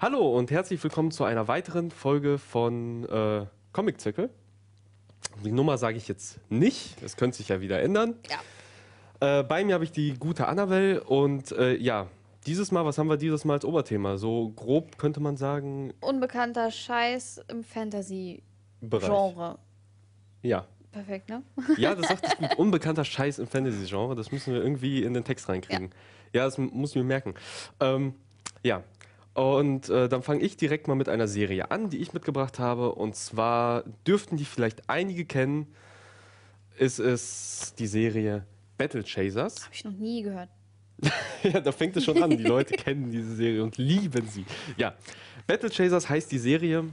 Hallo und herzlich willkommen zu einer weiteren Folge von äh, Comic Zirkel. Die Nummer sage ich jetzt nicht, das könnte sich ja wieder ändern. Ja. Äh, bei mir habe ich die gute Annabelle und äh, ja, dieses Mal, was haben wir dieses Mal als Oberthema? So grob könnte man sagen, Unbekannter Scheiß im Fantasy-Genre. Ja. Perfekt, ne? Ja, das sagt ich gut. Unbekannter Scheiß im Fantasy-Genre. Das müssen wir irgendwie in den Text reinkriegen. Ja, das m- muss ich mir merken. Ähm, ja. Und äh, dann fange ich direkt mal mit einer Serie an, die ich mitgebracht habe. Und zwar dürften die vielleicht einige kennen. Ist es die Serie Battle Chasers. Habe ich noch nie gehört. ja, da fängt es schon an. Die Leute kennen diese Serie und lieben sie. Ja, Battle Chasers heißt die Serie.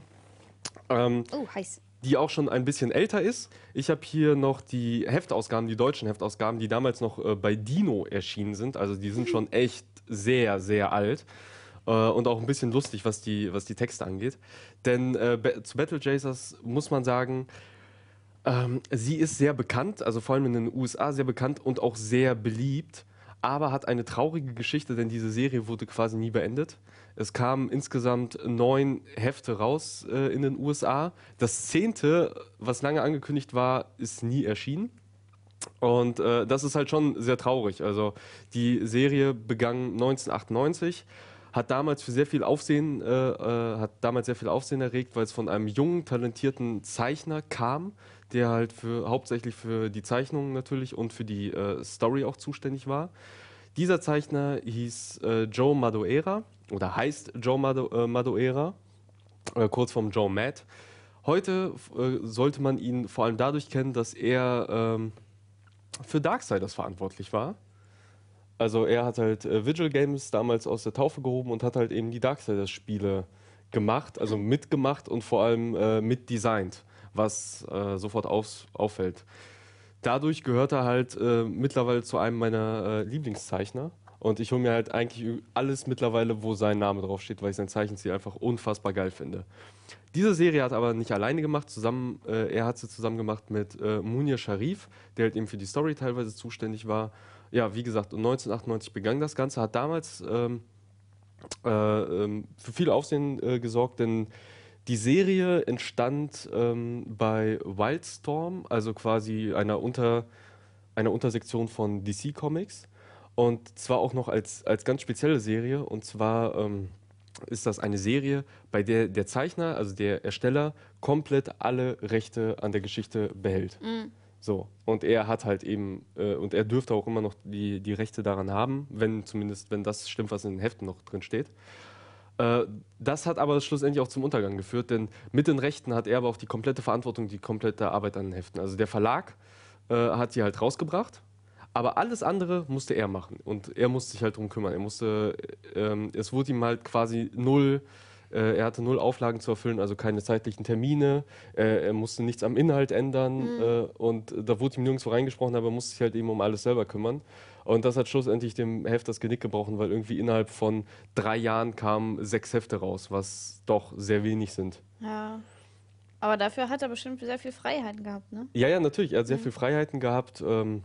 Ähm, Oh, heiß. die auch schon ein bisschen älter ist. Ich habe hier noch die Heftausgaben, die deutschen Heftausgaben, die damals noch äh, bei Dino erschienen sind. Also die sind schon echt sehr, sehr alt. Äh, und auch ein bisschen lustig, was die, was die Texte angeht. Denn äh, zu Battle Chasers muss man sagen, ähm, sie ist sehr bekannt, also vor allem in den USA sehr bekannt und auch sehr beliebt, aber hat eine traurige Geschichte, denn diese Serie wurde quasi nie beendet. Es kamen insgesamt neun Hefte raus äh, in den USA. Das zehnte, was lange angekündigt war, ist nie erschienen. Und äh, das ist halt schon sehr traurig. Also die Serie begann 1998, hat damals für sehr viel Aufsehen, äh, äh, hat damals sehr viel Aufsehen erregt, weil es von einem jungen, talentierten Zeichner kam, der halt für hauptsächlich für die Zeichnungen natürlich und für die äh, Story auch zuständig war. Dieser Zeichner hieß äh, Joe Madureira oder heißt Joe Mado, äh, Madureira, äh, kurz vom Joe Matt. Heute sollte man ihn vor allem dadurch kennen, dass er ähm, für Darksiders verantwortlich war. Also er hat halt äh, Vigil Games damals aus der Taufe gehoben und hat halt eben die Darksiders-Spiele gemacht, also mitgemacht und vor allem äh, mitdesignt, was äh, sofort auf, auffällt. Dadurch gehört er halt äh, mittlerweile zu einem meiner äh, Lieblingszeichner. Und ich hole mir halt eigentlich alles mittlerweile, wo sein Name draufsteht, weil ich sein Zeichenstil einfach unfassbar geil finde. Diese Serie hat er aber nicht alleine gemacht, zusammen, äh, er hat sie zusammen gemacht mit Munir Sharif, der halt eben für die Story teilweise zuständig war. Ja, wie gesagt, 1998 begann das Ganze, hat damals ähm, äh, ähm, für viel Aufsehen äh, gesorgt, denn die Serie entstand ähm, bei Wildstorm, also quasi einer, Unter, einer Untersektion von DC Comics. Und zwar auch noch als, als ganz spezielle Serie. Und zwar ähm, ist das eine Serie, bei der der Zeichner, also der Ersteller, komplett alle Rechte an der Geschichte behält. So, und er hat halt eben, äh, und er dürfte auch immer noch die, die Rechte daran haben, wenn zumindest, wenn das stimmt, was in den Heften noch drin steht. Äh, das hat aber schlussendlich auch zum Untergang geführt, denn mit den Rechten hat er aber auch die komplette Verantwortung, die komplette Arbeit an den Heften. Also der Verlag äh, hat sie halt rausgebracht, aber alles andere musste er machen und er musste sich halt drum kümmern. Er musste, äh, ähm, es wurde ihm halt quasi null, er hatte null Auflagen zu erfüllen, also keine zeitlichen Termine, äh, er musste nichts am Inhalt ändern äh, und da wurde ihm nirgendwo reingesprochen, aber er musste sich halt eben um alles selber kümmern. Und das hat schlussendlich dem Heft das Genick gebrochen, weil irgendwie innerhalb von drei Jahren kamen sechs Hefte raus, was doch sehr wenig sind. Ja. Aber dafür hat er bestimmt sehr viel Freiheiten gehabt, ne? Ja, ja, natürlich. Er hat sehr viel Freiheiten gehabt. Ähm,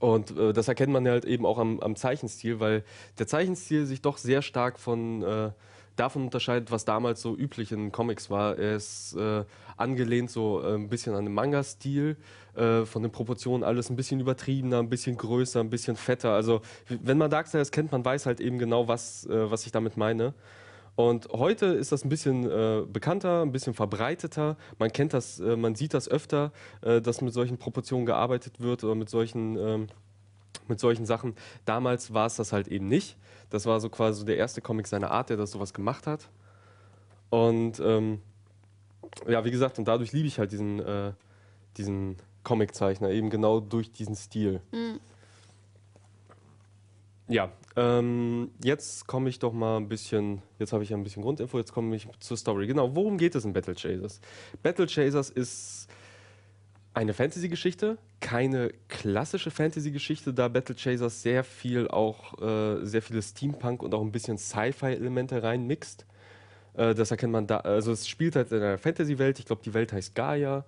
und äh, das erkennt man halt eben auch am, am Zeichenstil, weil der Zeichenstil sich doch sehr stark von äh, davon unterscheidet, was damals so üblich in Comics war. Er ist äh, angelehnt so äh, ein bisschen an den Manga-Stil, äh, von den Proportionen alles ein bisschen übertriebener, ein bisschen größer, ein bisschen fetter. Also wenn man Darksiders kennt, man weiß halt eben genau, was, äh, was ich damit meine. Und heute ist das ein bisschen äh, bekannter, ein bisschen verbreiteter. Man kennt das, äh, man sieht das öfter, äh, dass mit solchen Proportionen gearbeitet wird oder mit solchen, ähm, mit solchen Sachen. Damals war es das halt eben nicht. Das war so quasi der erste Comic seiner Art, der das sowas gemacht hat. Und ähm, ja, wie gesagt, und dadurch liebe ich halt diesen, äh, diesen Comiczeichner, eben genau durch diesen Stil. Ja, ähm, jetzt komme ich doch mal ein bisschen, jetzt habe ich ja ein bisschen Grundinfo, jetzt komme ich zur Story. Genau, worum geht es in Battle Chasers? Battle Chasers ist eine Fantasy-Geschichte, keine klassische Fantasy-Geschichte, da Battle Chasers sehr viel auch, äh, sehr viele Steampunk und auch ein bisschen Sci-Fi-Elemente reinmixt. Äh, das erkennt man da, also es spielt halt in einer Fantasy-Welt, ich glaube die Welt heißt Gaia,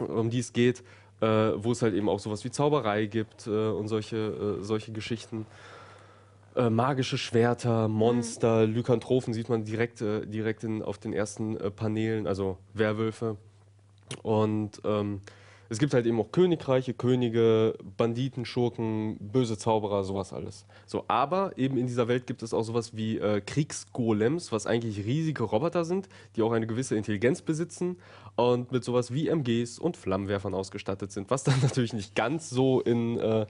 um die es geht, äh, wo es halt eben auch sowas wie Zauberei gibt äh, und solche, äh, solche Geschichten. äh, magische Schwerter, Monster, Lykanthropen sieht man direkt, direkt in, auf den ersten Paneelen, also Werwölfe. Und ähm, es gibt halt eben auch Königreiche, Könige, Banditen, Schurken, böse Zauberer, sowas alles. So, aber eben in dieser Welt gibt es auch sowas wie äh, Kriegsgolems, was eigentlich riesige Roboter sind, die auch eine gewisse Intelligenz besitzen und mit sowas wie MGs und Flammenwerfern ausgestattet sind, was dann natürlich nicht ganz so in, äh,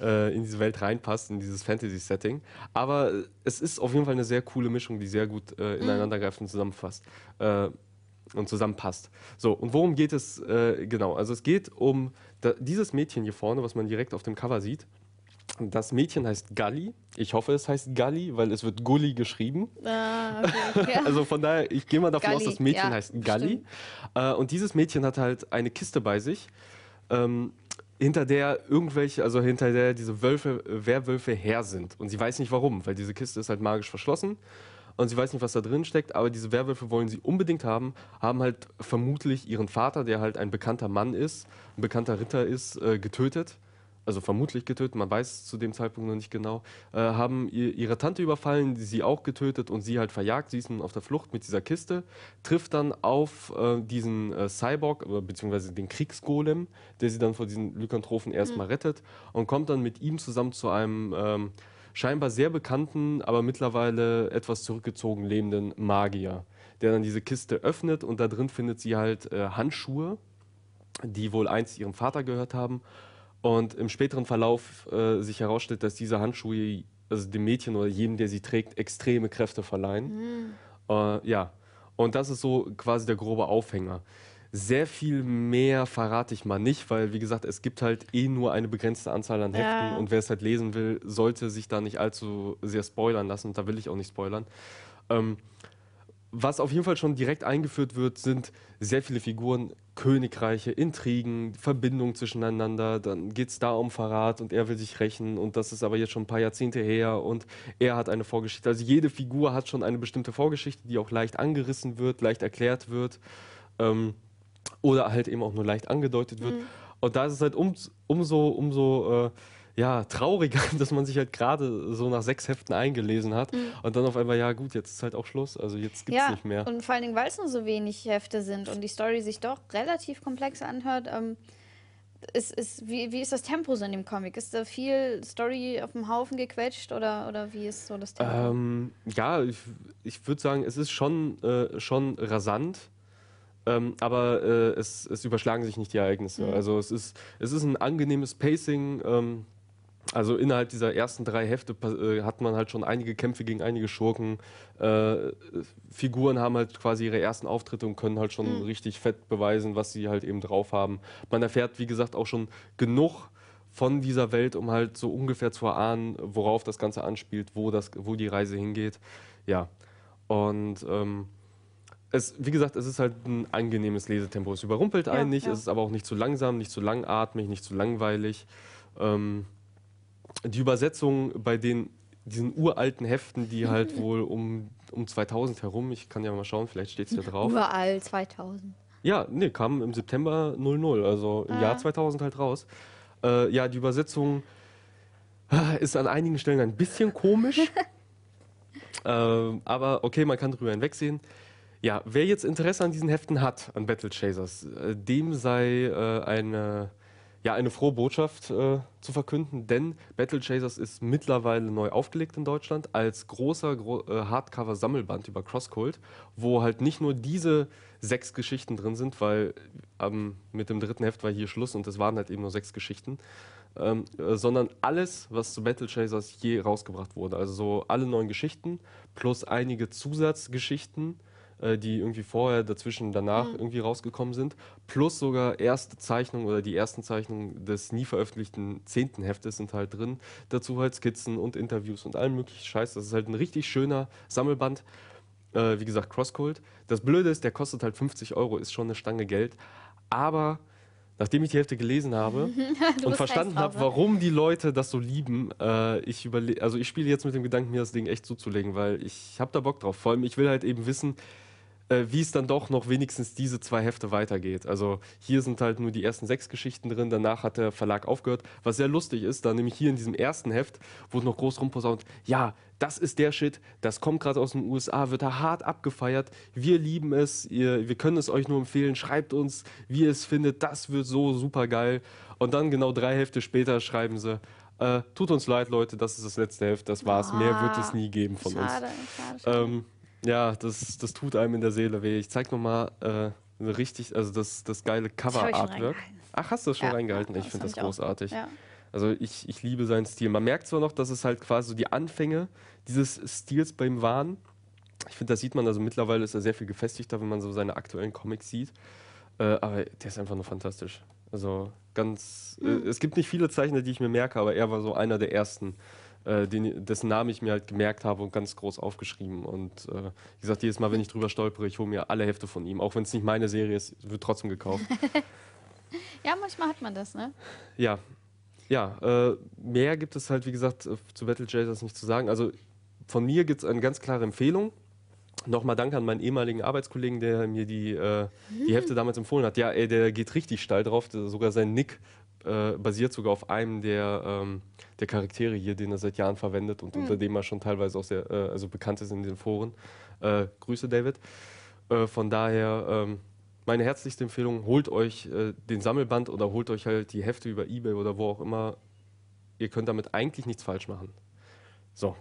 äh, in diese Welt reinpasst, in dieses Fantasy-Setting. Aber es ist auf jeden Fall eine sehr coole Mischung, die sehr gut äh, ineinander greift und zusammenfasst. Äh, und zusammenpasst. So, und worum geht es äh, genau? Also es geht um da, dieses Mädchen hier vorne, was man direkt auf dem Cover sieht. Das Mädchen heißt Galli. Ich hoffe, es heißt Galli, weil es wird Gulli geschrieben. Ah, okay. Ja. Also von daher, ich gehe mal davon aus, Galli, das Mädchen ja, heißt Galli. Äh, und dieses Mädchen hat halt eine Kiste bei sich, ähm, hinter der irgendwelche, also hinter der diese Wölfe, äh, Werwölfe her sind. Und sie weiß nicht warum, weil diese Kiste ist halt magisch verschlossen. Und sie weiß nicht, was da drin steckt, aber diese Werwölfe wollen sie unbedingt haben, haben halt vermutlich ihren Vater, der halt ein bekannter Mann ist, ein bekannter Ritter ist, äh, getötet. Also vermutlich getötet, man weiß es zu dem Zeitpunkt noch nicht genau, äh, haben ihr, ihre Tante überfallen, die sie auch getötet und sie halt verjagt. Sie ist nun auf der Flucht mit dieser Kiste, trifft dann auf äh, diesen äh, Cyborg, äh, beziehungsweise den Kriegsgolem, der sie dann vor diesen Lykanthropen erstmal rettet und kommt dann mit ihm zusammen zu einem ähm, scheinbar sehr bekannten, aber mittlerweile etwas zurückgezogen lebenden Magier, der dann diese Kiste öffnet und da drin findet sie halt äh, Handschuhe, die wohl einst ihrem Vater gehört haben und im späteren Verlauf äh, sich herausstellt, dass diese Handschuhe also dem Mädchen oder jedem, der sie trägt, extreme Kräfte verleihen. Äh, ja, und das ist so quasi der grobe Aufhänger. Sehr viel mehr verrate ich mal nicht, weil wie gesagt, es gibt halt eh nur eine begrenzte Anzahl an Heften Ja. und wer es halt lesen will, sollte sich da nicht allzu sehr spoilern lassen. Und da will ich auch nicht spoilern. Ähm, was auf jeden Fall schon direkt eingeführt wird, sind sehr viele Figuren, Königreiche, Intrigen, Verbindungen zwischeneinander. Dann geht es da um Verrat und er will sich rächen und das ist aber jetzt schon ein paar Jahrzehnte her und er hat eine Vorgeschichte. Also jede Figur hat schon eine bestimmte Vorgeschichte, die auch leicht angerissen wird, leicht erklärt wird ähm, oder halt eben auch nur leicht angedeutet wird. Und da ist es halt um, umso, umso äh, ja, trauriger, dass man sich halt gerade so nach sechs Heften eingelesen hat und dann auf einmal, ja gut, jetzt ist halt auch Schluss, also jetzt gibt's ja, nicht mehr. und vor allen Dingen, weil es nur so wenig Hefte sind und die Story sich doch relativ komplex anhört, ähm, ist, ist, wie, wie ist das Tempo so in dem Comic? Ist da viel Story auf dem Haufen gequetscht oder, oder wie ist so das Tempo? Ähm, ja, ich, ich würde sagen, es ist schon, äh, schon rasant. Ähm, aber äh, es, es überschlagen sich nicht die Ereignisse. Also es ist, es ist ein angenehmes Pacing. Ähm, also innerhalb dieser ersten drei Hefte äh, hat man halt schon einige Kämpfe gegen einige Schurken. Äh, Figuren haben halt quasi ihre ersten Auftritte und können halt schon richtig fett beweisen, was sie halt eben drauf haben. Man erfährt, wie gesagt, auch schon genug von dieser Welt, um halt so ungefähr zu erahnen, worauf das Ganze anspielt, wo, das, wo die Reise hingeht. Ja. Und ähm, es, wie gesagt, es ist halt ein angenehmes Lesetempo. Es überrumpelt einen nicht, ja. es ist aber auch nicht zu langsam, nicht zu langatmig, nicht zu langweilig. Ähm, die Übersetzung bei den diesen uralten Heften, die halt wohl um, um 2000 herum, ich kann ja mal schauen, vielleicht steht es hier drauf. Überall 2000. Ja, nee, kam im September 00, also im Ah. Jahr 2000 halt raus. Äh, ja, die Übersetzung äh, ist an einigen Stellen ein bisschen komisch. ähm, aber okay, man kann drüber hinwegsehen. Ja, wer jetzt Interesse an diesen Heften hat, an Battle Chasers, äh, dem sei äh, eine, ja, eine frohe Botschaft äh, zu verkünden, denn Battle Chasers ist mittlerweile neu aufgelegt in Deutschland als großer gro äh, Hardcover-Sammelband über Crosscult, wo halt nicht nur diese sechs Geschichten drin sind, weil ähm, mit dem dritten Heft war hier Schluss und es waren halt eben nur sechs Geschichten, ähm, äh, sondern alles, was zu Battle Chasers je rausgebracht wurde. Also so alle neun Geschichten plus einige Zusatzgeschichten, äh, die irgendwie vorher, dazwischen, danach irgendwie rausgekommen sind, plus sogar erste Zeichnungen oder die ersten Zeichnungen des nie veröffentlichten zehnten Heftes sind halt drin. Dazu halt Skizzen und Interviews und allen möglichen Scheiß. Das ist halt ein richtig schöner Sammelband. Äh, wie gesagt, Crosscult. Das Blöde ist, der kostet halt 50 Euro, ist schon eine Stange Geld. Aber nachdem ich die Hälfte gelesen habe und verstanden habe, warum die Leute das so lieben, äh, ich überle also ich spiele jetzt mit dem Gedanken, mir das Ding echt zuzulegen, weil ich habe da Bock drauf. Vor allem, ich will halt eben wissen, äh, wie es dann doch noch wenigstens diese zwei Hefte weitergeht. Also hier sind halt nur die ersten sechs Geschichten drin, danach hat der Verlag aufgehört. Was sehr lustig ist, da nämlich hier in diesem ersten Heft wurde noch groß rumposaunt, ja, das ist der Shit, das kommt gerade aus den USA, wird da hart abgefeiert, wir lieben es, ihr, wir können es euch nur empfehlen, schreibt uns, wie ihr es findet, das wird so super geil. Und dann genau drei Hefte später schreiben sie, äh, tut uns leid, Leute, das ist das letzte Heft, das war's. Ah, Mehr wird es nie geben von Schade, uns. schade, schade. Ähm, ja, das, das tut einem in der Seele weh. Ich zeig nochmal äh, eine richtig, also das, das geile Cover-Artwork. Ach, hast du das schon Ja, reingehalten? ja, ich finde das großartig. ja. Also ich, ich liebe seinen Stil. Man merkt zwar noch, dass es halt quasi so die Anfänge dieses Stils bei ihm waren. Ich finde, das sieht man, also mittlerweile ist er sehr viel gefestigter, wenn man so seine aktuellen Comics sieht. Äh, aber der ist einfach nur fantastisch. Also ganz, Hm. äh, es gibt nicht viele Zeichner, die ich mir merke, aber er war so einer der ersten, äh, den, dessen Namen ich mir halt gemerkt habe und ganz groß aufgeschrieben. Und äh, wie gesagt, jedes Mal, wenn ich drüber stolpere, ich hole mir alle Hefte von ihm. Auch wenn es nicht meine Serie ist, wird trotzdem gekauft. ja, manchmal hat man das, ne? Ja, ja, äh, mehr gibt es halt, wie gesagt, äh, zu Battle Chasers nicht zu sagen. Also von mir gibt es eine ganz klare Empfehlung. Nochmal Dank an meinen ehemaligen Arbeitskollegen, der mir die, äh, die Hefte damals empfohlen hat. Ja, ey, der geht richtig steil drauf. Sogar sein Nick äh, basiert sogar auf einem der, ähm, der Charaktere hier, den er seit Jahren verwendet und unter dem er schon teilweise auch sehr äh, also bekannt ist in den Foren. Äh, Grüße, David. Äh, von daher ähm, meine herzlichste Empfehlung, holt euch äh, den Sammelband oder holt euch halt die Hefte über Ebay oder wo auch immer. Ihr könnt damit eigentlich nichts falsch machen. So.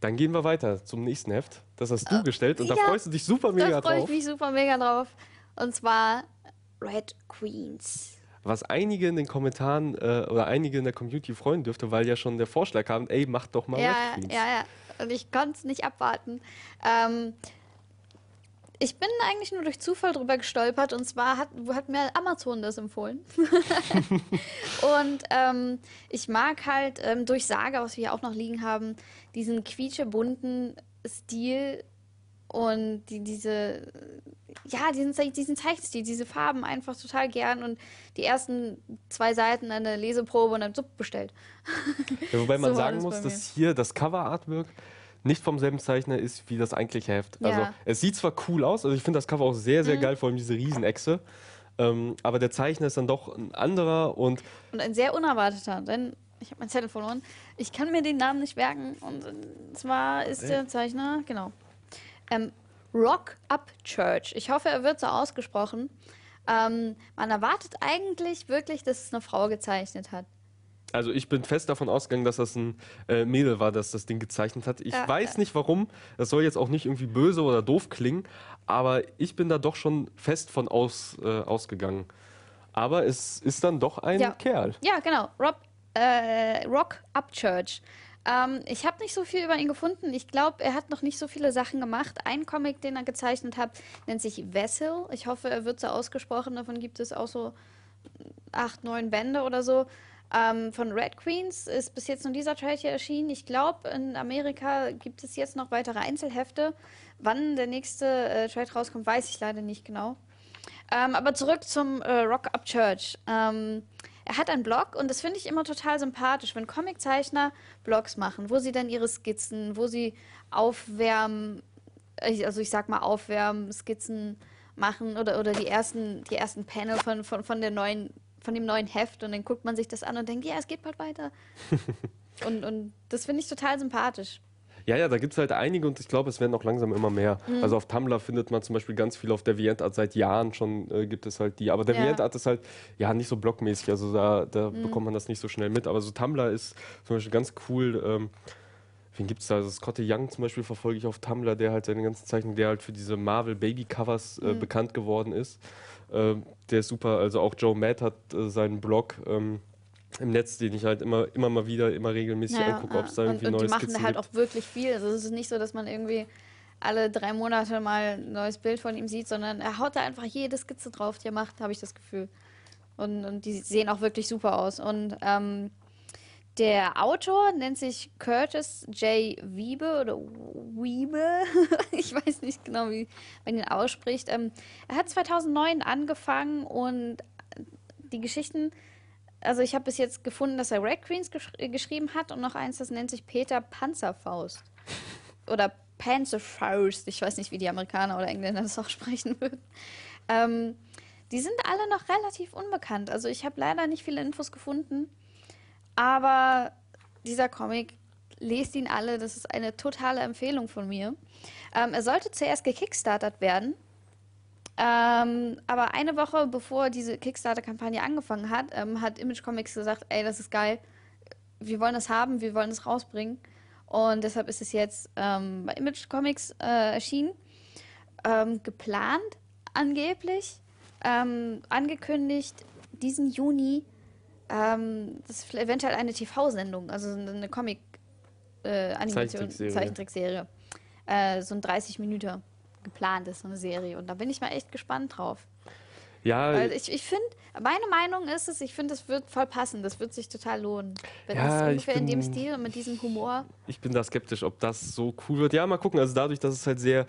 Dann gehen wir weiter zum nächsten Heft. Das hast du gestellt und da ja, freust du dich super mega da freue ich drauf. mich super mega drauf. Und zwar Red Queens. Was einige in den Kommentaren äh, oder einige in der Community freuen dürfte, weil ja schon der Vorschlag kam, ey, mach doch mal Ja, Queens. ja, ja. Und ich konnte es nicht abwarten. Ähm, ich bin eigentlich nur durch Zufall drüber gestolpert und zwar hat, hat mir Amazon das empfohlen. und ähm, ich mag halt ähm, durch Saga, was wir hier auch noch liegen haben, diesen quietschebunten Stil und die, diese, ja, diesen, diesen Zeichenstil, diese Farben einfach total gern und die ersten zwei Seiten eine Leseprobe und dann Sub bestellt. Ja, wobei man So sagen das muss, dass hier das Cover-Artwork nicht vom selben Zeichner ist wie das eigentliche Heft. Ja. Also es sieht zwar cool aus, also ich finde das Cover auch sehr, sehr Mhm. geil, vor allem diese Riesenechse. Ähm, aber der Zeichner ist dann doch ein anderer und Und ein sehr unerwarteter, denn ich habe mein Zettel verloren. Ich kann mir den Namen nicht merken. Und zwar ist der Zeichner, genau, ähm, Rock Up Church. Ich hoffe, er wird so ausgesprochen. Ähm, man erwartet eigentlich wirklich, dass es eine Frau gezeichnet hat. Also ich bin fest davon ausgegangen, dass das ein äh, Mädel war, das das Ding gezeichnet hat. Ich Ja, weiß nicht warum. Das soll jetzt auch nicht irgendwie böse oder doof klingen, aber ich bin da doch schon fest von aus, äh, ausgegangen. Aber es ist dann doch ein Ja. Kerl. Ja, genau. Rob, äh, Rock Upchurch. Ähm, ich habe nicht so viel über ihn gefunden. Ich glaube, er hat noch nicht so viele Sachen gemacht. Ein Comic, den er gezeichnet hat, nennt sich Vessel. Ich hoffe, er wird so ausgesprochen. Davon gibt es auch so acht, neun Bände oder so. Ähm, von Red Queens ist bis jetzt nur dieser Trade hier erschienen. Ich glaube, in Amerika gibt es jetzt noch weitere Einzelhefte. Wann der nächste äh, Trade rauskommt, weiß ich leider nicht genau. Ähm, aber zurück zum äh, Rock Up Church. Ähm, er hat einen Blog und das finde ich immer total sympathisch, wenn Comiczeichner Blogs machen, wo sie dann ihre Skizzen, wo sie aufwärmen, also ich sag mal aufwärmen, Skizzen machen oder, oder die ersten, die ersten Panel von, von, von der neuen, von dem neuen Heft und dann guckt man sich das an und denkt, ja, es geht bald weiter. und, und das finde ich total sympathisch. Ja, ja, da gibt es halt einige und ich glaube, es werden auch langsam immer mehr. Mhm. Also auf Tumblr findet man zum Beispiel ganz viel auf der Art seit Jahren schon äh, gibt es halt die. Aber der Ja. Art ist halt ja nicht so blockmäßig, also da, da Mhm. bekommt man das nicht so schnell mit. Aber so Tumblr ist zum Beispiel ganz cool. Ähm, wen gibt es da? Also Scotty Young zum Beispiel verfolge ich auf Tumblr, der halt seine ganzen Zeichnungen, der halt für diese Marvel Baby Covers Mhm. äh, bekannt geworden ist. Ähm, der ist super. Also auch Joe Matt hat äh, seinen Blog. Ähm, im Netz, den ich halt immer, immer mal wieder, immer regelmäßig Ja, angucke, ob es da irgendwie und, und neue die machen Skizzen halt gibt. auch wirklich viel. Also es ist nicht so, dass man irgendwie alle drei Monate mal ein neues Bild von ihm sieht, sondern er haut da einfach jede Skizze drauf, die er macht, habe ich das Gefühl. Und, und die sehen auch wirklich super aus. Und ähm, der Autor nennt sich Curtis J. Wiebe oder Wiebe. ich weiß nicht genau, wie man ihn ausspricht. Ähm, er hat 2009 angefangen und die Geschichten, also ich habe bis jetzt gefunden, dass er Red Queens gesch äh, geschrieben hat und noch eins, das nennt sich Peter Panzerfaust. Oder Panzerfaust, ich weiß nicht, wie die Amerikaner oder Engländer das auch sprechen würden. Ähm, die sind alle noch relativ unbekannt. Also ich habe leider nicht viele Infos gefunden, aber dieser Comic, lest ihn alle, das ist eine totale Empfehlung von mir. Ähm, er sollte zuerst gekickstartert werden, ähm, aber eine Woche bevor diese Kickstarter-Kampagne angefangen hat, ähm, hat Image Comics gesagt, ey, das ist geil, wir wollen das haben, wir wollen es rausbringen. Und deshalb ist es jetzt ähm, bei Image Comics äh, erschienen. Ähm, geplant angeblich, ähm, angekündigt diesen Juni. Ähm, das ist eventuell eine TV-Sendung, also eine Comic-Animation, Zeichentrickserie. Zeichentrickserie. Äh, so ein 30 Minuten geplant ist, so eine Serie. Und da bin ich mal echt gespannt drauf. Ja, Weil ich, ich finde, meine Meinung ist es, ich finde, das wird voll passen. Das wird sich total lohnen. Wenn Ja, das ungefähr in dem bin- Stil und mit diesem Humor. ich bin da skeptisch, ob das so cool wird. Ja, mal gucken. Also dadurch, dass es halt sehr,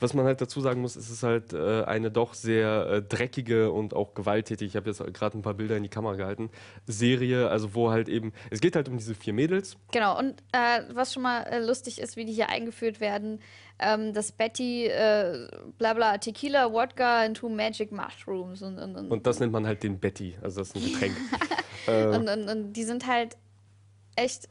was man halt dazu sagen muss, ist es halt äh, eine doch sehr äh, dreckige und auch gewalttätige, ich habe jetzt gerade ein paar Bilder in die Kamera gehalten, Serie, also wo halt eben, es geht halt um diese vier Mädels. Genau, und äh, was schon mal äh, lustig ist, wie die hier eingeführt werden, ähm, dass Betty, äh, bla bla, Tequila, Wodka and two Magic Mushrooms und, und, und, Und das nennt man halt den Betty, also das ist ein Getränk. äh, und, und, und die sind halt echt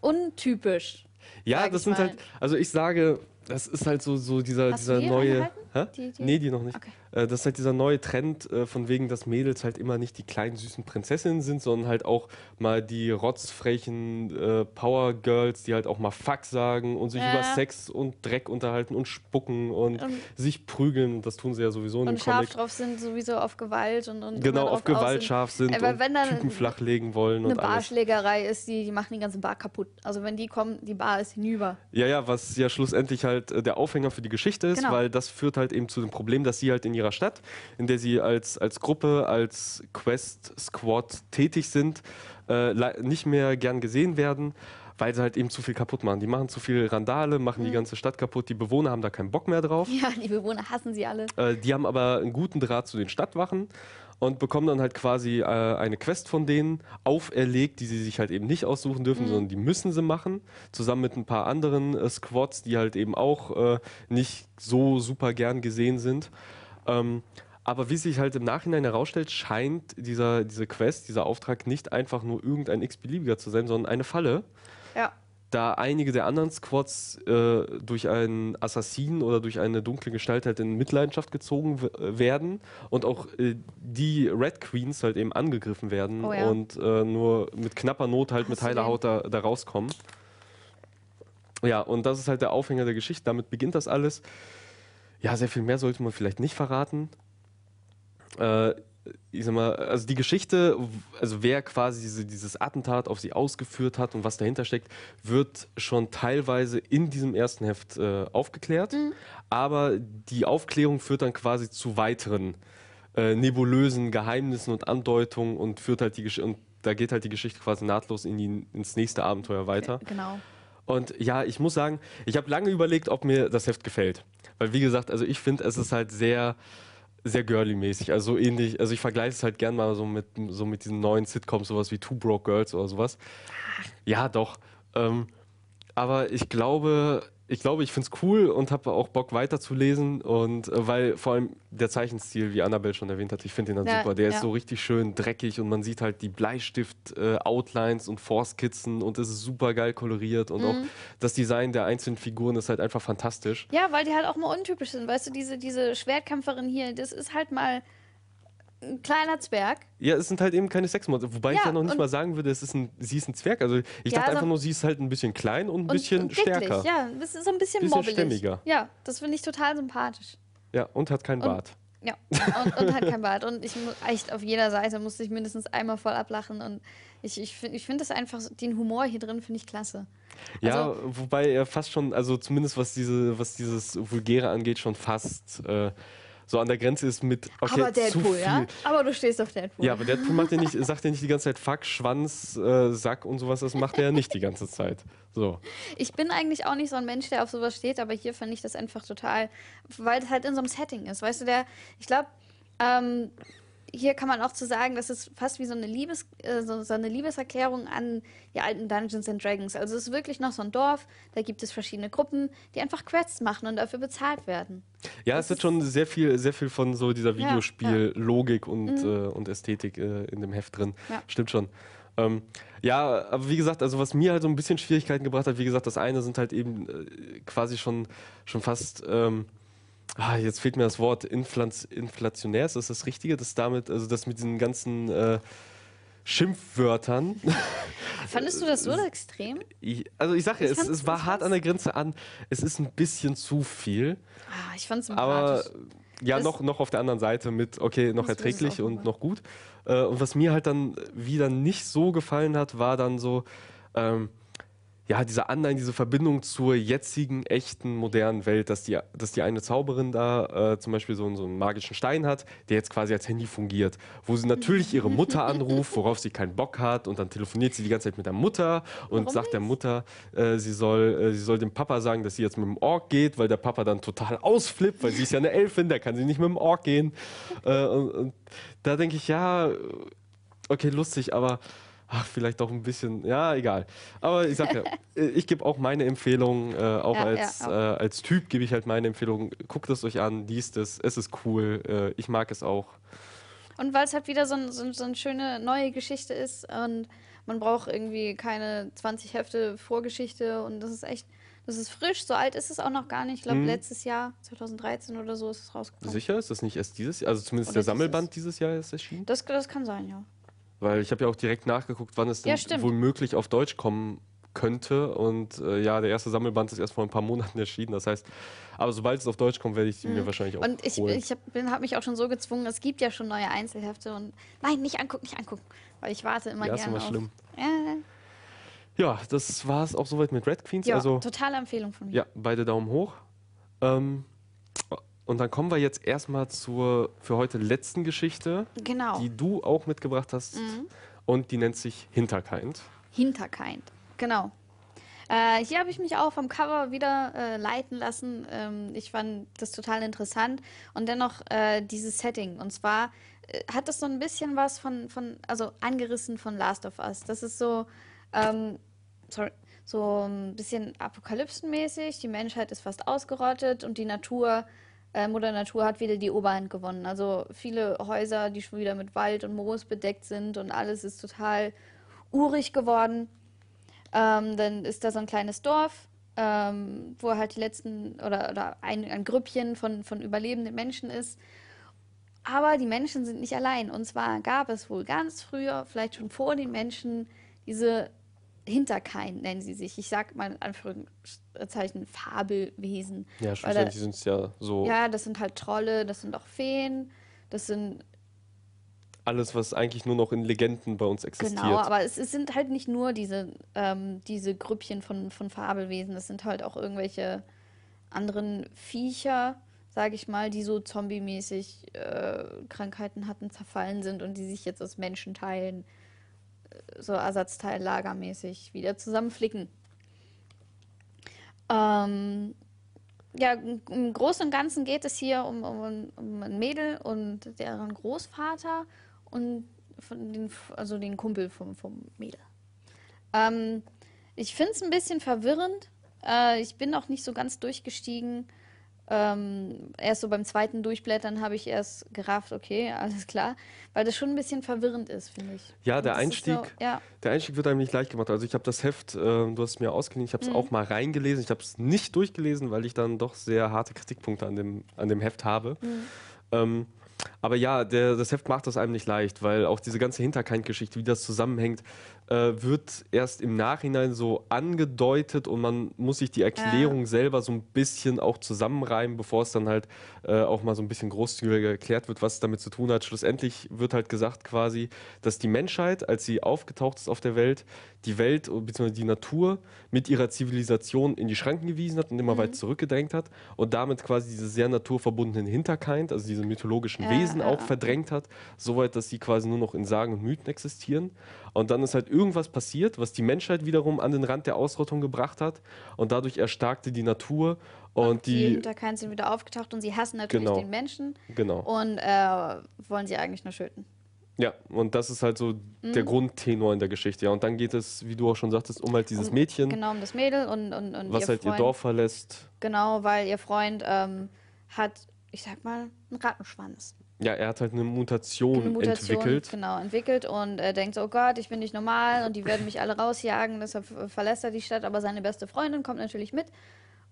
untypisch. ja, das sind mal. halt, also ich sage, das ist halt so, so dieser, Hast dieser die neue. Hä? Die- die- Nee, die noch nicht. Okay. Äh, das ist halt dieser neue Trend, äh, von wegen, dass Mädels halt immer nicht die kleinen süßen Prinzessinnen sind, sondern halt auch mal die rotzfrechen äh, Power Girls, die halt auch mal Fuck sagen und sich über Sex und Dreck unterhalten und spucken und Und- sich prügeln. Und das tun sie ja sowieso in Und scharf Comic. drauf sind sowieso auf Gewalt und, und Genau, auf Gewalt scharf sind Aber und wenn dann Typen flachlegen wollen Eine und. Barschlägerei ist, die, die machen die ganze Bar kaputt. Also wenn die kommen, die Bar ist hinüber. Ja, ja, was ja schlussendlich halt äh, der Aufhänger für die Geschichte ist, Genau. weil das führt halt eben zu dem Problem, dass sie halt in ihrer Stadt, in der sie als, als Gruppe, als Quest-Squad tätig sind, äh, nicht mehr gern gesehen werden, weil sie halt eben zu viel kaputt machen. Die machen zu viel Randale, machen Mhm. die ganze Stadt kaputt, die Bewohner haben da keinen Bock mehr drauf. Ja, die Bewohner hassen sie alle. Äh, die haben aber einen guten Draht zu den Stadtwachen und bekommen dann halt quasi äh, eine Quest von denen auferlegt, die sie sich halt eben nicht aussuchen dürfen, Mhm. sondern die müssen sie machen, zusammen mit ein paar anderen äh, Squads, die halt eben auch äh, nicht so super gern gesehen sind. Ähm, aber wie sich halt im Nachhinein herausstellt, scheint dieser, diese Quest, dieser Auftrag nicht einfach nur irgendein x-beliebiger zu sein, sondern eine Falle Ja. Da einige der anderen Squads äh, durch einen Assassinen oder durch eine dunkle Gestalt halt in Mitleidenschaft gezogen äh, werden und auch äh, die Red Queens halt eben angegriffen werden Oh ja. und äh, nur mit knapper Not halt Hast mit heiler Haut da, da rauskommen. Ja, und das ist halt der Aufhänger der Geschichte. Damit beginnt das alles. Ja, sehr viel mehr sollte man vielleicht nicht verraten. Äh, ich sag mal, also die Geschichte, also wer quasi diese, dieses Attentat auf sie ausgeführt hat und was dahinter steckt, wird schon teilweise in diesem ersten Heft äh, aufgeklärt. Aber die Aufklärung führt dann quasi zu weiteren äh, nebulösen Geheimnissen und Andeutungen und führt halt die Geschichte und da geht halt die Geschichte quasi nahtlos in die, ins nächste Abenteuer weiter. Genau. Und ja, ich muss sagen, ich habe lange überlegt, ob mir das Heft gefällt. Weil, wie gesagt, also ich finde, es ist halt sehr, sehr girly-mäßig. Also so ähnlich, also ich vergleiche es halt gern mal so mit, so mit diesen neuen Sitcoms, sowas wie Two Broke Girls oder sowas. Ja, doch. Ähm, aber ich glaube, ich glaube, ich finde es cool und habe auch Bock weiterzulesen. Und äh, weil vor allem der Zeichenstil, wie Annabelle schon erwähnt hat, ich finde den dann Ja, super. Der ja. ist so richtig schön dreckig und man sieht halt die Bleistift-Outlines und Force-Skizzen und es ist super geil koloriert und auch Mhm. das Design der einzelnen Figuren ist halt einfach fantastisch. Ja, weil die halt auch mal untypisch sind. Weißt du, diese, diese Schwertkämpferin hier, das ist halt mal ein kleiner Zwerg. Ja, es sind halt eben keine Sexmonster. Wobei ich Ja, ja noch nicht mal sagen würde, es ist ein, sie ist ein Zwerg. Also ich Ja, dachte also- einfach nur, sie ist halt ein bisschen klein und ein Und, bisschen und dicklich, stärker. Ja, ein bisschen, so ein bisschen, Bisschen mobbelig. stämmiger. Ja, das finde ich total sympathisch. Ja, und hat keinen Und- Bart. Ja, und, und hat kein Bart. Und ich mu- echt auf jeder Seite musste ich mindestens einmal voll ablachen. Und ich, ich finde ich find das einfach, so- den Humor hier drin finde ich klasse. Ja, Also- wobei er fast schon, also zumindest was diese, was dieses Vulgäre angeht, schon fast äh, so an der Grenze ist mit okay, aber zu Deadpool, viel. ja? Aber du stehst auf Deadpool. Ja, aber Deadpool macht ja nicht, sagt ja nicht die ganze Zeit Fuck, Schwanz, äh, Sack und sowas. Das macht er ja nicht die ganze Zeit. So. Ich bin eigentlich auch nicht so ein Mensch, der auf sowas steht, aber hier fand ich das einfach total, weil es halt in so einem Setting ist. Weißt du, der, ich glaube, ähm, hier kann man auch zu sagen, das ist fast wie so eine, Liebes, äh, so, so eine Liebeserklärung an die alten Dungeons and Dragons. Also es ist wirklich noch so ein Dorf, da gibt es verschiedene Gruppen, die einfach Quests machen und dafür bezahlt werden. Ja, Das es wird schon sehr viel, sehr viel von so dieser Ja, ja. Videospiel-Logik und, Mhm. äh, und Ästhetik äh, in dem Heft drin. Ja. Stimmt schon. Ähm, ja, aber wie gesagt, also was mir halt so ein bisschen Schwierigkeiten gebracht hat, wie gesagt, das eine sind halt eben äh, quasi schon, schon fast, ähm, ah, jetzt fehlt mir das Wort, Inflanz, inflationär, ist das das Richtige? Das damit, also das mit diesen ganzen äh, Schimpfwörtern. Fandest du das so extrem? Also ich sage ja, es, es war hart an der Grenze an, es ist ein bisschen zu viel. Ah, ich fand es Aber ja, Das- noch, noch auf der anderen Seite mit, okay, noch erträglich und noch gut. Äh, und was mir halt dann wieder nicht so gefallen hat, war dann so, ähm, ja, diese Anleihen, diese Verbindung zur jetzigen, echten, modernen Welt, dass die, dass die eine Zauberin da äh, zum Beispiel so, einen- so einen magischen Stein hat, der jetzt quasi als Handy fungiert, wo sie natürlich ihre Mutter anruft, worauf sie keinen Bock hat und dann telefoniert sie die ganze Zeit mit der Mutter und Warum sagt der nicht? Mutter, äh, sie, soll, äh, sie soll dem Papa sagen, dass sie jetzt mit dem Ork geht, weil der Papa dann total ausflippt, weil sie ist ja eine Elfin, da kann sie nicht mit dem Ork gehen. Äh, und, und da denke ich, ja, okay, lustig, aber ach, vielleicht auch ein bisschen, ja, egal. Aber ich sag ja, ich gebe auch meine Empfehlung, äh, auch Ja, als, ja, Äh, als Typ gebe ich halt meine Empfehlung, guckt es euch an, liest es, es ist cool, äh, ich mag es auch. Und weil es halt wieder so, ein, so, so eine schöne neue Geschichte ist und man braucht irgendwie keine 20 Hefte Vorgeschichte und das ist echt, das ist frisch, so alt ist es auch noch gar nicht. Ich glaube, Mhm. letztes Jahr, 2013 oder so, ist es rausgekommen. Sicher ist das nicht erst dieses Jahr, also zumindest Oder der Sammelband dieses Jahr ist erschienen? Das, das kann sein, ja. Weil ich habe ja auch direkt nachgeguckt, wann es Ja, denn stimmt. wohl möglich auf Deutsch kommen könnte. Und äh, ja, der erste Sammelband ist erst vor ein paar Monaten erschienen. Das heißt, aber sobald es auf Deutsch kommt, werde ich sie mir wahrscheinlich auch Mhm. Und ich, holen. ich habe hab mich auch schon so gezwungen, es gibt ja schon neue Einzelhefte und nein, nicht angucken, nicht angucken. Weil ich warte immer ja, ist gerne immer auf. schlimm. Ja, Ja, das war es auch soweit mit Red Queens. ja also totale Empfehlung von mir. ja, beide Daumen hoch. Ähm, und dann kommen wir jetzt erstmal zur für heute letzten Geschichte, Genau. die du auch mitgebracht hast. Mhm. Und die nennt sich Hinterkind. Hinterkind. Genau. Äh, hier habe ich mich auch vom Cover wieder äh, leiten lassen. Ähm, ich fand das total interessant und dennoch äh, dieses Setting. Und zwar äh, hat es so ein bisschen was von, von, also angerissen von Last of Us. Das ist so, ähm, sorry, so ein bisschen apokalypsenmäßig. Die Menschheit ist fast ausgerottet und die Natur, äh, Mutter Natur hat wieder die Oberhand gewonnen. Also viele Häuser, die schon wieder mit Wald und Moos bedeckt sind und alles ist total urig geworden. Ähm, dann ist da so ein kleines Dorf, ähm, wo halt die letzten oder, oder ein, ein Grüppchen von, von überlebenden Menschen ist. Aber die Menschen sind nicht allein. Und zwar gab es wohl ganz früher, vielleicht schon vor den Menschen, diese Hinterkein nennen sie sich. Ich sag mal in Anführungszeichen Fabelwesen. Ja, schlussendlich sind es ja so Ja, das sind halt Trolle, das sind auch Feen, das sind alles, was eigentlich nur noch in Legenden bei uns existiert. Genau, aber es, es sind halt nicht nur diese, ähm, diese Grüppchen von, von Fabelwesen, es sind halt auch irgendwelche anderen Viecher, sage ich mal, die so zombie-mäßig äh, Krankheiten hatten, zerfallen sind und die sich jetzt aus Menschenteilen, äh, so Ersatzteillagermäßig wieder zusammenflicken. Ähm, ja, im- Großen und Ganzen geht es hier um, um, ein- um ein Mädel und deren Großvater und von den, also den Kumpel vom, vom Mädel. Ähm, ich finde es ein bisschen verwirrend. Äh, ich bin auch nicht so ganz durchgestiegen. Ähm, erst so beim zweiten Durchblättern habe ich erst gerafft, okay, alles klar, weil das schon ein bisschen verwirrend ist, finde ich. Ja, der Einstieg, So, ja, der Einstieg wird einem nicht leicht gemacht. Also ich habe das Heft, äh, du hast es mir ausgeliehen, ich habe Mhm. es auch mal reingelesen. Ich habe es nicht durchgelesen, weil ich dann doch sehr harte Kritikpunkte an dem, an dem Heft habe. Mhm. Ähm, aber ja, der, das Heft macht das einem nicht leicht, weil auch diese ganze Hinterkind-Geschichte, wie das zusammenhängt, äh, wird erst im Nachhinein so angedeutet und man muss sich die Erklärung selber so ein bisschen auch zusammenreimen, bevor es dann halt äh, auch mal so ein bisschen großzügiger erklärt wird, was es damit zu tun hat. Schlussendlich wird halt gesagt quasi, dass die Menschheit, als sie aufgetaucht ist auf der Welt, die Welt bzw. die Natur mit ihrer Zivilisation in die Schranken gewiesen hat und immer weit zurückgedrängt hat und damit quasi diese sehr naturverbundenen Hinterkind, also diese mythologischen Ja, Wesen ja, auch verdrängt hat, soweit, dass sie quasi nur noch in Sagen und Mythen existieren. Und dann ist halt irgendwas passiert, was die Menschheit wiederum an den Rand der Ausrottung gebracht hat. Und dadurch erstarkte die Natur und, die die. Hinterkainen sind wieder aufgetaucht und sie hassen natürlich Genau. den Menschen Genau. und äh, wollen sie eigentlich nur töten. Ja, und das ist halt so Mhm. der Grundtenor in der Geschichte. Ja, und dann geht es, wie du auch schon sagtest, um halt dieses Um- Mädchen, Genau, um das Mädel und, und, und was ihr halt ihr Freund. Dorf verlässt. Genau, weil ihr Freund ähm, hat, ich sag mal, einen Rattenschwanz. Ja, er hat halt eine Mutation, Eine Mutation entwickelt. Genau, entwickelt und er denkt so, oh Gott, ich bin nicht normal und die werden mich alle rausjagen, deshalb verlässt er die Stadt, aber seine beste Freundin kommt natürlich mit.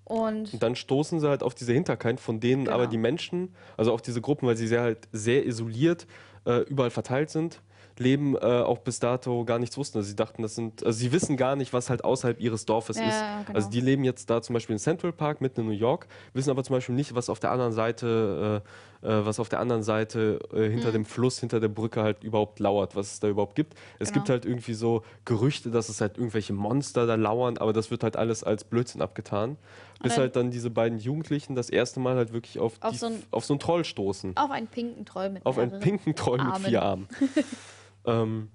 Und Und dann stoßen sie halt auf diese Hinterkainen, von denen Genau. aber die Menschen, also auf diese Gruppen, weil sie sehr halt sehr isoliert äh, überall verteilt sind, leben, äh, auch bis dato gar nichts wussten. Also sie dachten, das sind, also sie wissen gar nicht, was halt außerhalb ihres Dorfes Ja, ist. genau. Also die leben jetzt da zum Beispiel in Central Park mitten in New York, wissen aber zum Beispiel nicht, was auf der anderen Seite, äh, äh, was auf der anderen Seite äh, hinter dem Fluss, hinter der Brücke halt überhaupt lauert, was es da überhaupt gibt. Es Genau. gibt halt irgendwie so Gerüchte, dass es halt irgendwelche Monster da lauern, aber das wird halt alles als Blödsinn abgetan. Bis dann- halt dann diese beiden Jugendlichen das erste Mal halt wirklich auf, Auf die, so ein- auf so einen Troll stoßen. auf einen pinken Troll mit Auf einen pinken Troll mit Armen. vier Armen. ähm,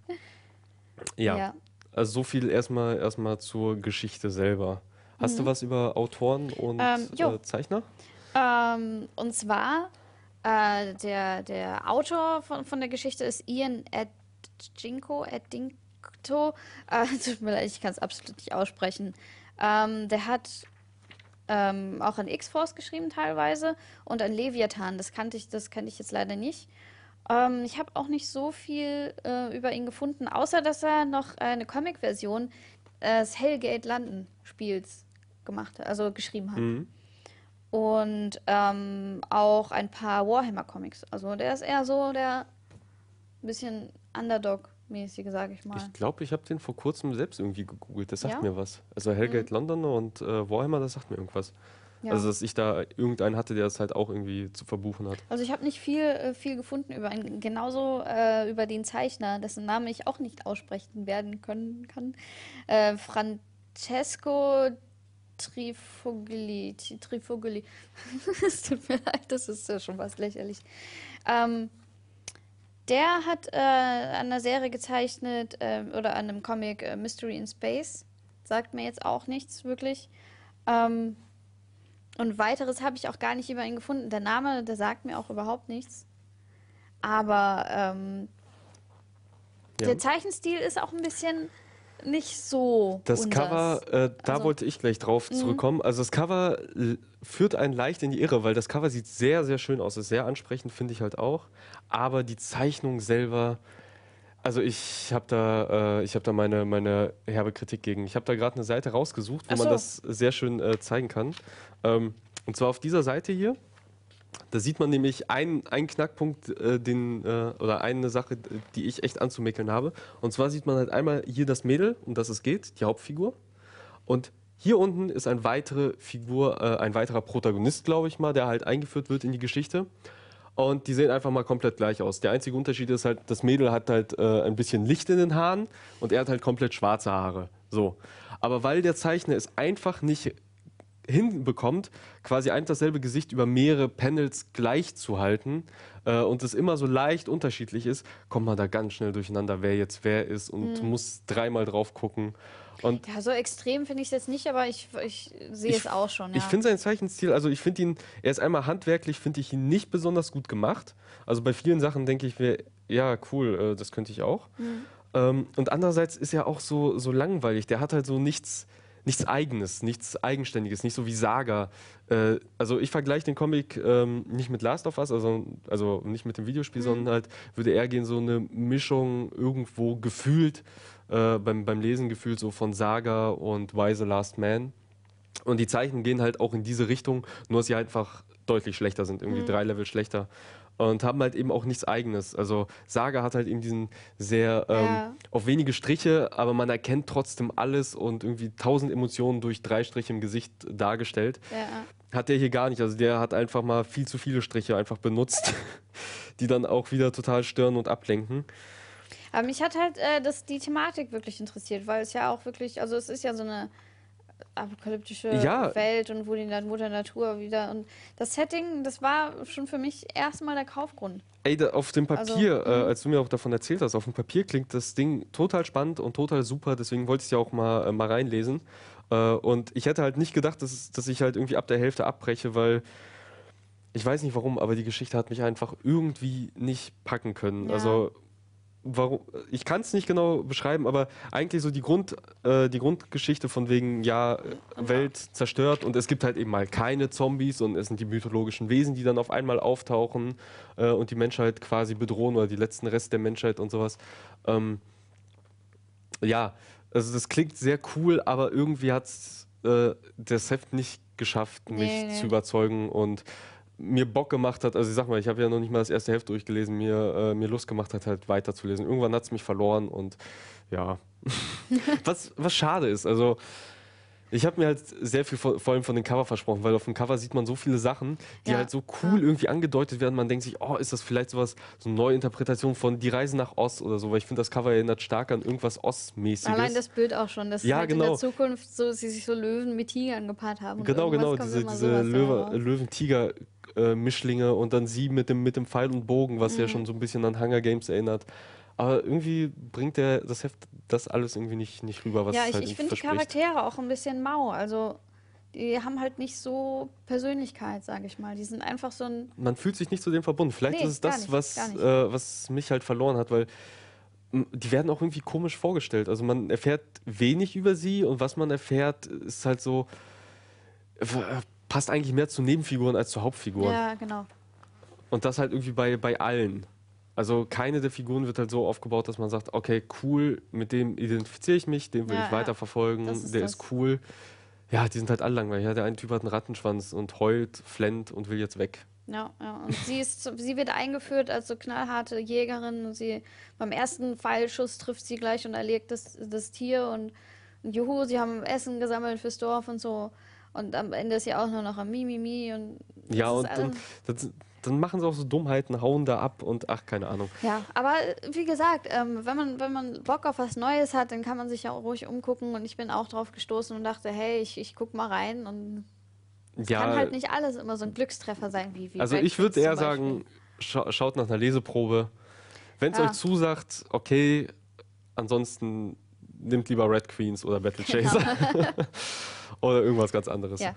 ja. Ja. also so viel erstmal erstmal zur Geschichte selber. Hast du was über Autoren und Mhm. Ähm, äh, Zeichner? Ähm, und zwar, äh, der, der Autor von, von der Geschichte ist Ian Edginko, Eddinkto. Äh, tut mir leid, ich kann es absolut nicht aussprechen. Ähm, der hat ähm, auch an X-Force geschrieben teilweise und an Leviathan. Das kannte ich, das kannte ich jetzt leider nicht. Ähm, ich habe auch nicht so viel äh, über ihn gefunden, außer dass er noch eine Comic-Version äh, des Hellgate London Spiels gemacht hat, also geschrieben hat. Mhm. Und ähm, auch ein paar Warhammer-Comics. Also der ist eher so der bisschen Underdog-mäßige, sage ich mal. Ich glaube, ich habe den vor kurzem selbst irgendwie gegoogelt. Das sagt Ja? mir was. Also Hellgate London und äh, Warhammer, das sagt mir irgendwas. Ja. Also, dass ich da irgendeinen hatte, der es halt auch irgendwie zu verbuchen hat. Also ich habe nicht viel, äh, viel gefunden über ihn. Genauso äh, über den Zeichner, dessen Namen ich auch nicht aussprechen werden können kann. Äh, Francesco Trifogli. Tri- Trifogli. Es tut mir leid, das ist ja schon was lächerlich. Ähm, der hat äh, an einer Serie gezeichnet äh, oder an einem Comic äh, Mystery in Space. Sagt mir jetzt auch nichts wirklich. Ähm, und weiteres habe ich auch gar nicht über ihn gefunden. Der Name, der sagt mir auch überhaupt nichts. Aber ähm, Ja. der Zeichenstil ist auch ein bisschen nicht so. Das unsers. Cover, äh, da Also- wollte ich gleich drauf zurückkommen. Also das Cover l- führt einen leicht in die Irre, weil das Cover sieht sehr, sehr schön aus. Ist sehr ansprechend, finde ich halt auch. Aber die Zeichnung selber, also ich habe da, äh, ich habe da meine, meine herbe Kritik gegen. Ich habe da gerade eine Seite rausgesucht, wo Ach man so. das sehr schön äh, zeigen kann. Ähm, und zwar auf dieser Seite hier. Da sieht man nämlich einen, einen Knackpunkt, äh, den, äh, oder eine Sache, die ich echt anzumäkeln habe. Und zwar sieht man halt einmal hier das Mädel, um das es geht, die Hauptfigur. Und hier unten ist eine weitere Figur, äh, ein weiterer Protagonist, glaube ich mal, der halt eingeführt wird in die Geschichte. Und die sehen einfach mal komplett gleich aus. Der einzige Unterschied ist halt, das Mädel hat halt äh, ein bisschen Licht in den Haaren und er hat halt komplett schwarze Haare. So. Aber weil der Zeichner es einfach nicht hinbekommt, quasi ein und dasselbe Gesicht über mehrere Panels gleich zu halten äh, und es immer so leicht unterschiedlich ist, kommt man da ganz schnell durcheinander, wer jetzt wer ist und muss dreimal drauf gucken. Und Ja, so extrem finde ich es jetzt nicht, aber ich, ich sehe es auch schon. Ja. ich finde seinen Zeichenstil, also ich finde ihn, er ist einmal handwerklich, finde ich ihn nicht besonders gut gemacht. Also bei vielen Sachen denke ich mir, ja, cool, äh, das könnte ich auch. Mhm. Ähm, und andererseits ist er auch so, so langweilig. Der hat halt so nichts, nichts Eigenes, nichts Eigenständiges, nicht so wie Saga. Äh, also ich vergleiche den Comic ähm, nicht mit Last of Us, also, also nicht mit dem Videospiel, sondern halt würde eher gehen so eine Mischung irgendwo gefühlt, äh, beim, beim Lesen gefühlt so von Saga und Why the Last Man. Und die Zeichen gehen halt auch in diese Richtung, nur dass sie einfach deutlich schlechter sind, irgendwie drei Level schlechter. Und haben halt eben auch nichts Eigenes. Also Saga hat halt eben diesen sehr ähm, Ja. auf wenige Striche, aber man erkennt trotzdem alles und irgendwie tausend Emotionen durch drei Striche im Gesicht dargestellt. ja. Hat der hier gar nicht. Also der hat einfach mal viel zu viele Striche einfach benutzt, die dann auch wieder total stören und ablenken. Aber mich hat halt äh, das, die Thematik wirklich interessiert, weil es ja auch wirklich, also es ist ja so eine apokalyptische Ja. Welt und wo die Mutter Natur wieder und das Setting, das war schon für mich erstmal der Kaufgrund. Ey, da, auf dem Also, Papier, äh, mhm. als du mir auch davon erzählt hast, auf dem Papier klingt das Ding total spannend und total super, deswegen wollte ich es ja auch mal, äh, mal reinlesen. Äh, und ich hätte halt nicht gedacht, dass, dass ich halt irgendwie ab der Hälfte abbreche, weil ich weiß nicht warum, aber die Geschichte hat mich einfach irgendwie nicht packen können. Ja. Also warum, ich kann es nicht genau beschreiben, aber eigentlich so die, Grund, äh, die Grundgeschichte von wegen, ja, Welt zerstört und es gibt halt eben mal keine Zombies und es sind die mythologischen Wesen, die dann auf einmal auftauchen äh, und die Menschheit quasi bedrohen oder die letzten Rest der Menschheit und sowas. Ähm, ja, also das klingt sehr cool, aber irgendwie hat äh, das Heft nicht geschafft, mich Nee, nee. zu überzeugen und mir Bock gemacht hat, also ich sag mal, ich habe ja noch nicht mal das erste Heft durchgelesen, mir, äh, mir Lust gemacht hat, halt weiterzulesen. Irgendwann hat es mich verloren und ja, was, was schade ist. Also ich habe mir halt sehr viel vor, vor allem von den Cover versprochen, weil auf dem Cover sieht man so viele Sachen, die Ja, halt so cool irgendwie angedeutet werden. Man denkt sich, oh, ist das vielleicht sowas, so eine neue Interpretation von Die Reise nach Oz oder so, weil ich finde, das Cover erinnert stark an irgendwas Oz-mäßiges. Allein das Bild auch schon, dass Ja, halt in genau. der Zukunft so, sie sich so Löwen mit Tigern gepaart haben. Genau, genau, diese, diese Löwe. Löwen-Tiger-Mischlinge und dann sie mit dem, mit dem Pfeil und Bogen, was Mhm. ja schon so ein bisschen an Hunger Games erinnert. Aber irgendwie bringt der, das Heft das alles irgendwie nicht, nicht rüber, was Ja, ich, halt ich finde die. Charaktere auch ein bisschen mau. Also, die haben halt nicht so Persönlichkeit, sage ich mal. Die sind einfach so ein. Man fühlt sich nicht zu dem verbunden. Vielleicht Nee, ist es das, nicht, was, äh, was mich halt verloren hat, weil die werden auch irgendwie komisch vorgestellt. Also man erfährt wenig über sie und was man erfährt, ist halt so, passt eigentlich mehr zu Nebenfiguren als zu Hauptfiguren. Ja, genau. Und das halt irgendwie bei, bei allen. Also keine der Figuren wird halt so aufgebaut, dass man sagt, okay, cool, mit dem identifiziere ich mich, den will Ja, ich ja. weiterverfolgen, ist der das. ist cool. Ja, die sind halt alle langweilig. Ja, der eine Typ hat einen Rattenschwanz und heult, flennt und will jetzt weg. Ja, ja. Und sie, ist, sie wird eingeführt als so knallharte Jägerin. Und sie, beim ersten Pfeilschuss trifft sie gleich und erlegt das, das Tier. Und, und juhu, sie haben Essen gesammelt fürs Dorf und so. Und am Ende ist sie auch nur noch am Mimimi. Und das Ja, ist und alles- das, dann machen sie auch so Dummheiten, hauen da ab und ach, keine Ahnung. Ja, aber äh, wie gesagt, ähm, wenn, man, wenn man Bock auf was Neues hat, dann kann man sich ja auch ruhig umgucken. Und ich bin auch drauf gestoßen und dachte, hey, ich, ich guck mal rein. Und es Ja, kann halt nicht alles immer so ein Glückstreffer sein wie, wie also ich würde eher sagen, scha schaut nach einer Leseprobe. Wenn es Ja. euch zusagt, okay, ansonsten nimmt lieber Red Queens oder Battle Chaser. oder irgendwas ganz anderes. Ja.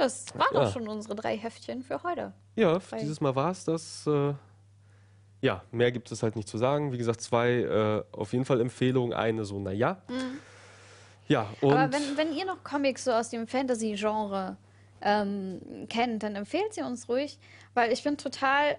Das waren Ja. auch schon unsere drei Heftchen für heute. Ja, für dieses Mal war es das. Äh, ja, mehr gibt es halt nicht zu sagen. Wie gesagt, zwei äh, auf jeden Fall Empfehlungen, eine so, naja. Ja, und Mhm. Aber wenn, wenn ihr noch Comics so aus dem Fantasy-Genre ähm, kennt, dann empfehlt sie uns ruhig, weil ich bin total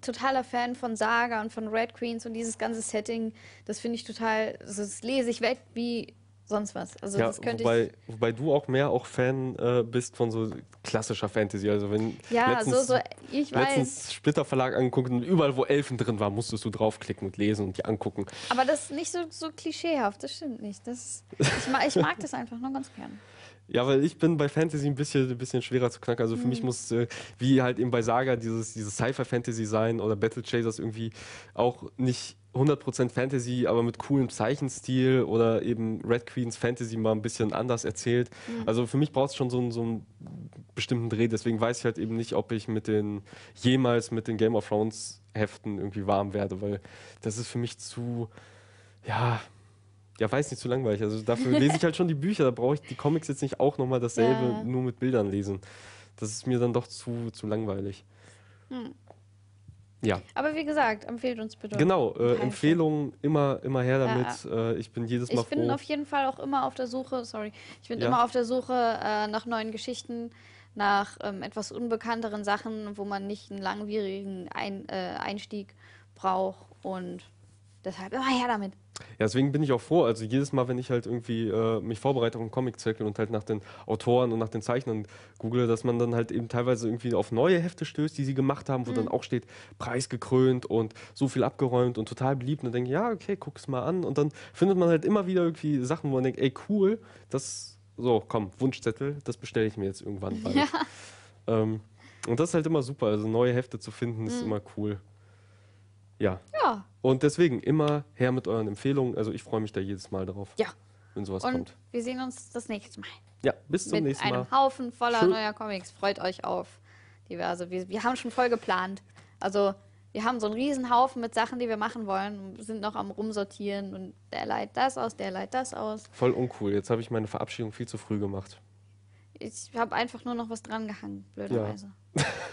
totaler Fan von Saga und von Red Queens und dieses ganze Setting, das finde ich total, also das lese ich weg wie sonst was. Also ja, das könnte wobei, ich. wobei du auch mehr auch Fan äh, bist von so klassischer Fantasy. Also wenn Ja, letztens, so, so, ich weiß. letztens Splitter Verlag angeguckt und überall, wo Elfen drin war, musstest du draufklicken und lesen und die angucken. Aber das ist nicht so, so klischeehaft, das stimmt nicht. Das, ich, ma, ich mag das einfach nur ganz gern. Ja, weil ich bin bei Fantasy ein bisschen, ein bisschen schwerer zu knacken. Also für Mhm. mich muss, äh, wie halt eben bei Saga, dieses, dieses Cypher-Fantasy sein oder Battle Chasers irgendwie auch nicht 100% Fantasy, aber mit coolem Zeichenstil oder eben Red Queens Fantasy mal ein bisschen anders erzählt. Mhm. Also für mich braucht es schon so, einen- so einen bestimmten Dreh. Deswegen weiß ich halt eben nicht, ob ich mit den jemals mit den Game of Thrones Heften irgendwie warm werde, weil das ist für mich zu, ja, ja, weiß nicht, zu langweilig. Also dafür lese ich halt schon die Bücher, da brauche ich die Comics jetzt nicht auch nochmal dasselbe, Ja. nur mit Bildern lesen. Das ist mir dann doch zu, zu langweilig. Hm. Ja, Aber wie gesagt, empfehlt uns bitte. genau. Äh. Empfehlungen immer, immer her Ja, damit. Äh, ich bin jedes Mal Ich bin froh. auf jeden Fall auch immer auf der Suche, sorry, ich bin Ja. immer auf der Suche äh, nach neuen Geschichten, nach ähm, etwas unbekannteren Sachen, wo man nicht einen langwierigen Ein, äh, Einstieg braucht und deshalb immer her damit. Ja, deswegen bin ich auch froh. Also jedes Mal, wenn ich halt irgendwie äh, mich vorbereite auf einen Comic-Zirkel und halt nach den Autoren und nach den Zeichnern google, dass man dann halt eben teilweise irgendwie auf neue Hefte stößt, die sie gemacht haben, wo Mhm. dann auch steht, preisgekrönt und so viel abgeräumt und total beliebt. Und dann denke ich, ja, okay, guck es mal an. Und dann findet man halt immer wieder irgendwie Sachen, wo man denkt, ey, cool, das, so, komm, Wunschzettel, das bestelle ich mir jetzt irgendwann bald. Ja. Ähm, und das ist halt immer super. Also neue Hefte zu finden, ist Mhm. immer cool. Ja. Ja, Und deswegen immer her mit euren Empfehlungen. Also ich freue mich da jedes Mal drauf. Ja. wenn sowas Und kommt. wir sehen uns das nächste Mal. Ja, bis zum mit nächsten einem Mal. Haufen voller Schön. neuer Comics. Freut euch auf diverse. Wir, wir haben schon voll geplant. Also wir haben so einen riesen Haufen mit Sachen, die wir machen wollen. Sind noch am rumsortieren und der leiht das aus, der leiht das aus. Voll uncool. Jetzt habe ich meine Verabschiedung viel zu früh gemacht. Ich habe einfach nur noch was dran gehangen, blöderweise.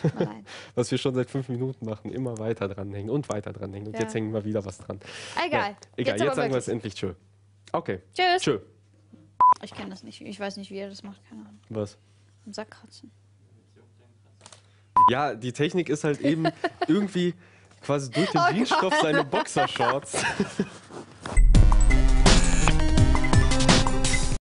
Leid. Was wir schon seit fünf Minuten machen. Immer weiter dranhängen und weiter dranhängen. Und Ja. jetzt hängen wir wieder was dran. Egal. Ja, egal, jetzt, aber sagen wir es endlich tschö. Okay. Tschüss. Tschö. Ich kenne das nicht. Ich weiß nicht, wie er das macht. Keine Ahnung. Was? Im Sack kratzen. Ja, die Technik ist halt eben irgendwie quasi durch den Oh Jeansstoff seine Boxershorts